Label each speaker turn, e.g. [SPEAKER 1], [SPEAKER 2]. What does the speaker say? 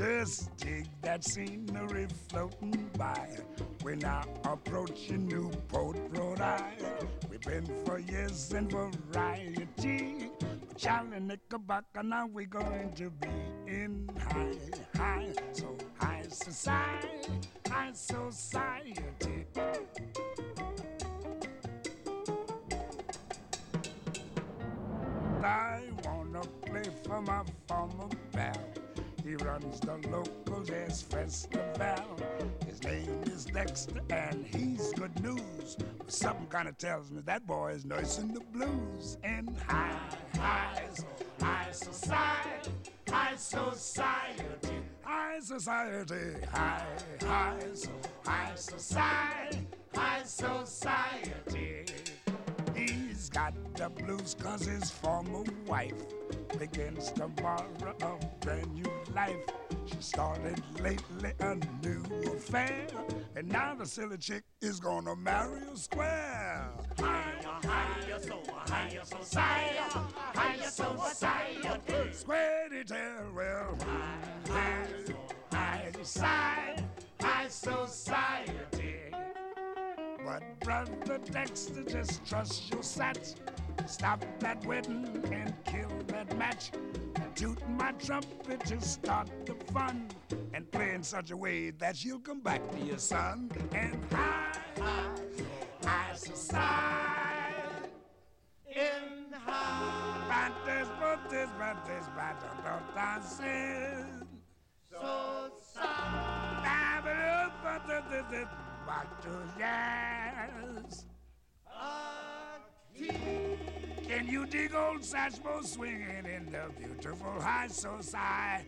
[SPEAKER 1] Just dig that scenery floating by. We're now approaching Newport, Rhode Island. We've been for years in variety. But Charlie Knickerbocker, now we're going to be in high, high, so high society, high society. I wanna play for my former pal. He runs the local jazz festival. His name is Dexter, and he's good news. But something kinda tells me that boy is nursing the blues. And high, high, high society, high society, high society, high, high, high society, high society. He's got the blues cause his former wife begins to borrow life. She started lately a new affair, and now the silly chick is gonna marry a square.
[SPEAKER 2] Higher, higher, so higher society, higher society.
[SPEAKER 1] Square tail, eh, well,
[SPEAKER 2] Higher, so high society, high society.
[SPEAKER 1] But brother Dexter, just trust your Satch. Stop that wedding and kill that match. My trumpet to start the fun. And play in such a way that you'll come back to your son. And high,
[SPEAKER 2] High society in high
[SPEAKER 1] bates, bates, bates, bates, don't dances.
[SPEAKER 2] society.
[SPEAKER 1] Back to jazz. Can you dig old Satchmo swinging in the beautiful high society?